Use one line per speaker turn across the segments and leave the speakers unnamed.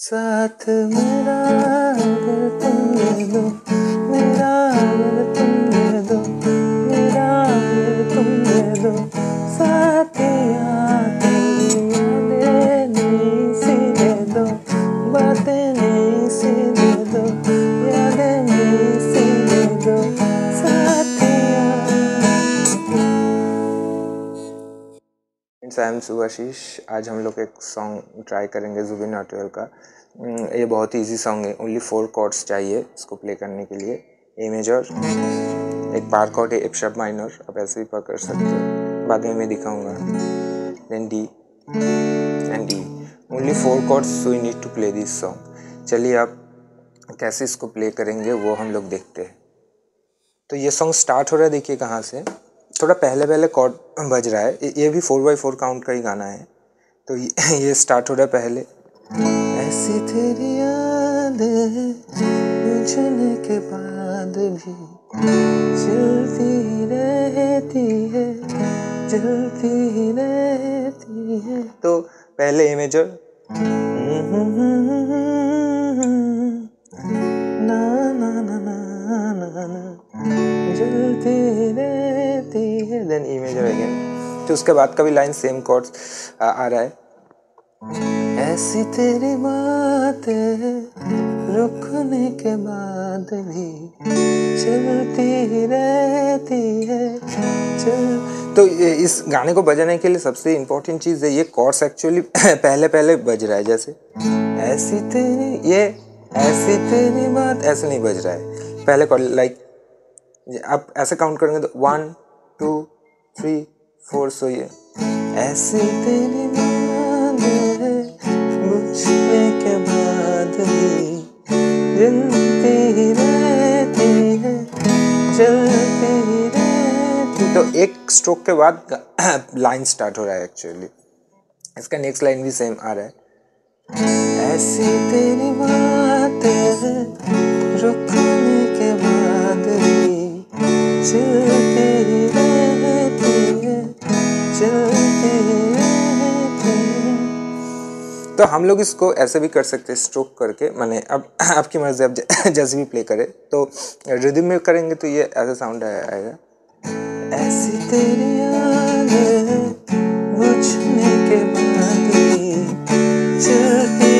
साथ मेरा अगर तुम दे दो मेरा अगर फ्रेंड्स आई एम सुभाशीष आज हम लोग एक सॉन्ग ट्राई करेंगे जुबिन नौटियाल का। हम्म, ये बहुत ही इजी सॉन्ग है ओनली फोर कॉर्ड्स चाहिए इसको प्ले करने के लिए। ए मेजर एक बार कॉर्ड है एफ़ शब माइनर आप ऐसे भी पकड़ सकते हो। बाद में मैं दिखाऊँगा। Then D and D only four chords you need to play this song चलिए आप कैसे इसको प्ले करेंगे वो हम लोग देखते हैं। तो ये सॉन्ग स्टार्ट हो रहा है देखिए कहाँ से। थोड़ा पहले पहले कॉर्ड बज रहा है। ये- भी फोर बाई फोर काउंट का ही गाना है। तो ये ये स्टार्ट हो रहा है पहले। ऐसी तेरी यादें बुझने के बाद भी चलती रहती है चलती रहती है। तो पहले ए मेजर ना ना ना ना ना ना। तो उसके बाद का भी लाइन सेम कॉर्ड्स आ, रहा है। ऐसी तेरी बातें रुकने के बाद भी चलती रहती है। चल। तो इस गाने को बजाने के लिए सबसे इम्पोर्टेंट चीज़ है ये कॉर्ड्स एक्चुअली पहले पहले बज रहा है जैसे। ऐसी तेरी ये ऐसी तेरी बात ऐसे नहीं बज रहा है। पहले कॉर्ड लाइक आप ऐसे काउंट करेंगे तो one two three four so ये। ऐसी तेरी बातें के बाद भी जलती रहती है चलती रहती तो एक स्ट्रोक के बाद लाइन स्टार्ट हो रहा है एक्चुअली इसका नेक्स्ट लाइन भी सेम आ रहा है। ऐसी तेरी बातें रुकने के बाद भी चलती रहती चलती तो हम लोग इसको ऐसे भी कर सकते हैं स्ट्रोक करके। माने अब आपकी मर्ज़ी आप जैसे भी प्ले करें तो रिदम में करेंगे तो ये ऐसा साउंड आएगा। ऐसी तेरी के बाद चलती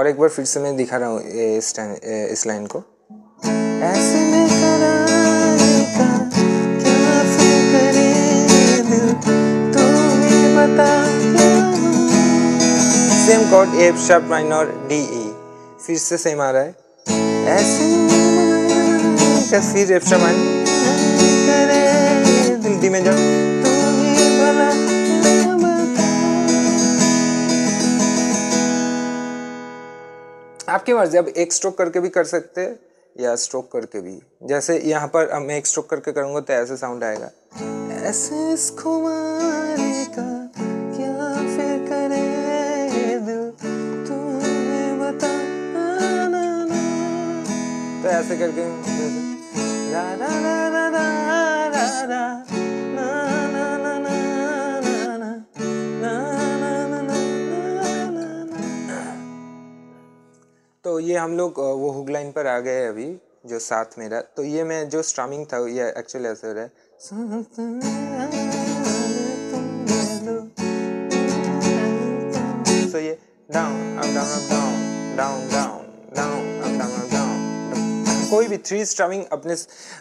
और एक बार फिर से मैं दिखा रहा हूँ इस टाइम इस लाइन को। ऐसे same chord F sharp minor D E फिर से सेम आ रहा है। ऐसे फिर एफ़ शार्प माइनर करे दिल डी में आपकी मर्ज़ी अब एक स्ट्रोक करके भी कर सकते हैं या स्ट्रोक करके भी। जैसे यहाँ पर मैं एक स्ट्रोक करके करूँगा तो ऐसे साउंड आएगा। ऐसे क्या फिर। तो ऐसे करके ला ला रा ये हम लोग वो हुक लाइन पर आ गए अभी, जो साथ मेरा। तो ये मैं जो स्ट्रामिंग था, ये एक्चुअली ऐसे हो रहा है। सो ये down, up down up, down down down down, up down up, down कोई भी थ्री स्ट्रमिंग अपने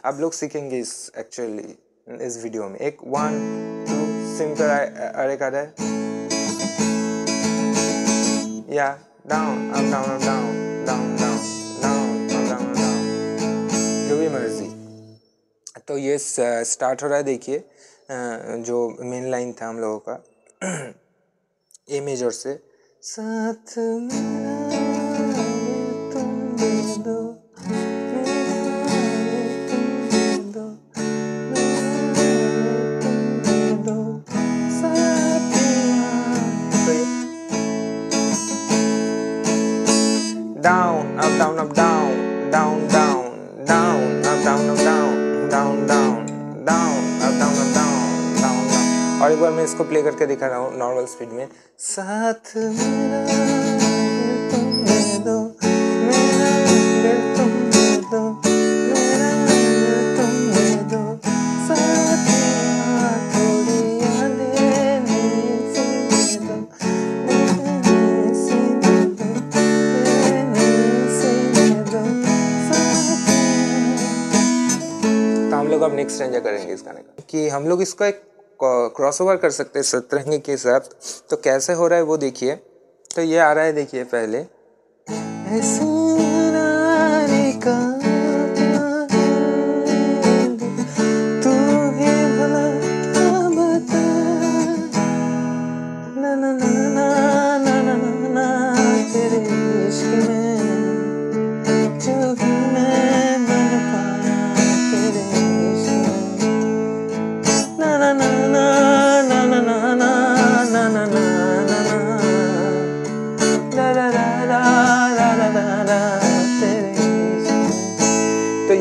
आप लोग सीखेंगे इस एक्चुअली इस वीडियो में। एक वन टू सिंपल अरे का है। या down up down up down जो भी मर्ज़ी तो ये स्टार्ट हो रहा है देखिए जो मेन लाइन था हम लोगों का ए मेजर से साथ down down down, up down up, down down down और एक बार मैं इसको प्ले करके दिखा रहा हूँ नॉर्मल स्पीड में। साथ मेरा हम नेक्स्ट एंजॉय करेंगे इस गाने का। कि हम लोग इसका एक क्रॉस ओवर कर सकते हैं सतरंगी के साथ। तो कैसे हो रहा है वो देखिए। तो ये आ रहा है देखिए पहले।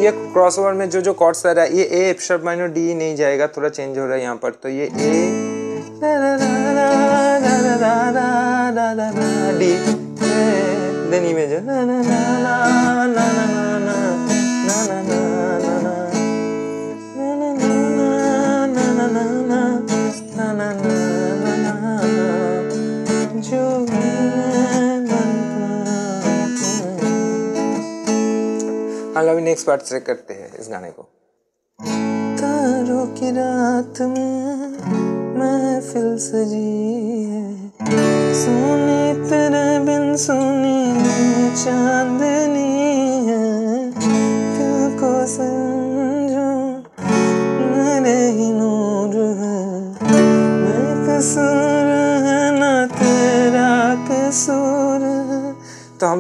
ये क्रॉस ओवर में जो जो कॉर्ड्स आ रहा है ये A F sharp minor D नहीं जाएगा थोड़ा चेंज हो रहा है यहाँ पर तो ये ए डी देन इमेज जो चलो अभी नेक्स्ट पार्ट से करते हैं इस गाने को। तारों की रात में महफिल सजी है। सोने तेरे बिन सोने चांदनी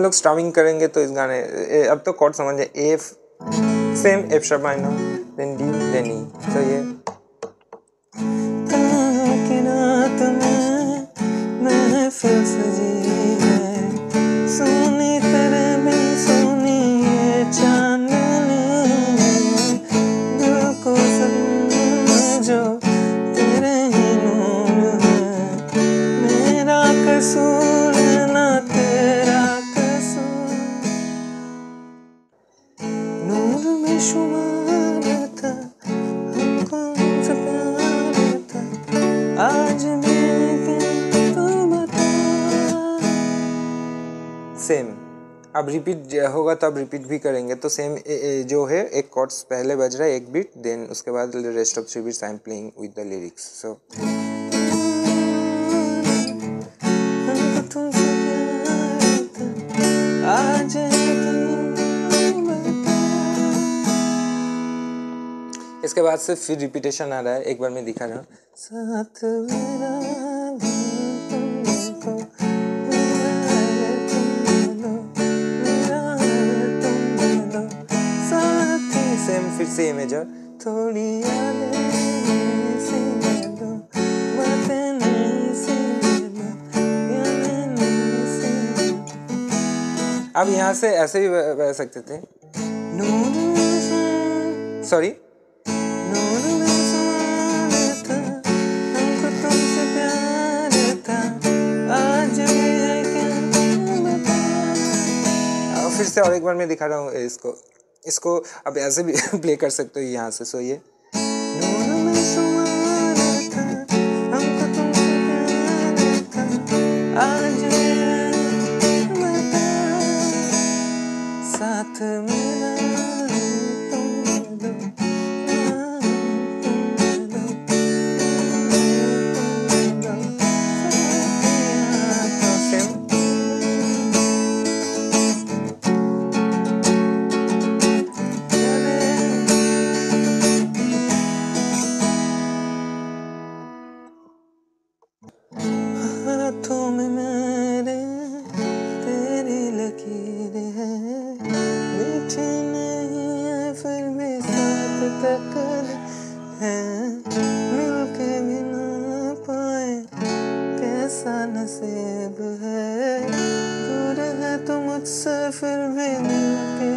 लोग स्ट्रमिंग करेंगे तो इस गाने अब तो कॉर्ड समझ है F same F sharp minor then D then E तो ये। महफिल सजी है? सेम अब रिपीट होगा तो अब रिपीट भी करेंगे। तो सेम जो है, एक कॉर्ड्स पहले बज रहा है, एक बीट देन उसके बाद rest of three beats I am playing with the lyrics so इसके बाद से फिर रिपीटेशन आ रहा है, एक बार मैं दिखा रहा हूँ। सेम है जो थोड़ी अब यहाँ से ऐसे भी बह सकते थे। सॉरी फिर से और एक बार मैं दिखा रहा हूँ इसको। इसको अब ऐसे भी प्ले कर सकते हो यहाँ से सो ये। साथ में शक्ल है, मिलके भी ना पाए। कैसा नसीब है, दूर है तो मुझसे फिर भी मिलके।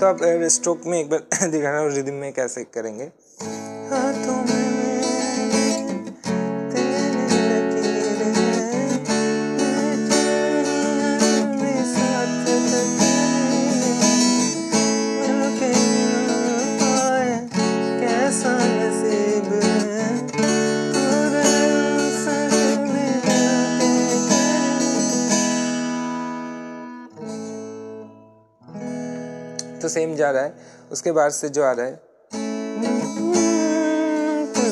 तो आप स्ट्रोक में एक बार दिखाना रिदम में कैसे करेंगे? जा रहा है, उसके बाद से जो आ रहा है।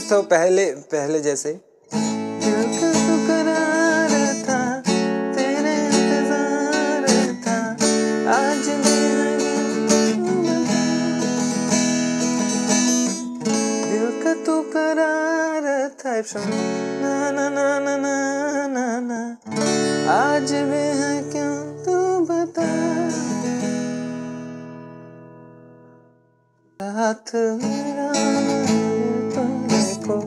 तो पहले पहले जैसे। ना ना ना ना ना ना आज भी है क्यों मेरा तुमको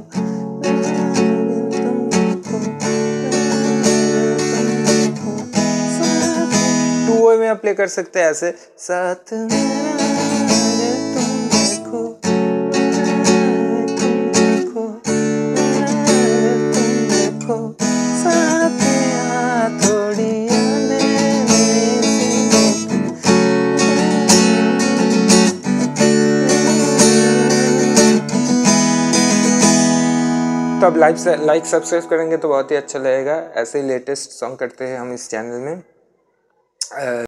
टू में आप प्ले कर सकते हैं ऐसे। साथ तो अब लाइक लाइक सब्सक्राइब करेंगे तो बहुत ही अच्छा लगेगा। ऐसे ही लेटेस्ट सॉन्ग करते हैं हम इस चैनल में।